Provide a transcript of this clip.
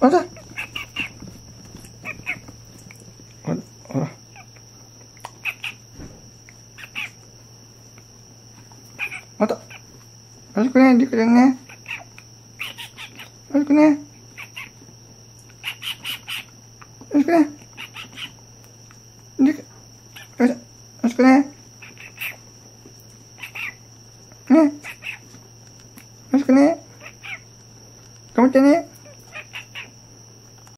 また。ほら、ほら。また。よろしくね、リクちゃんね。よろしくね。よろしくね。りく、よいしょ。よろしくね。ね。よろしくね。頑張ってね。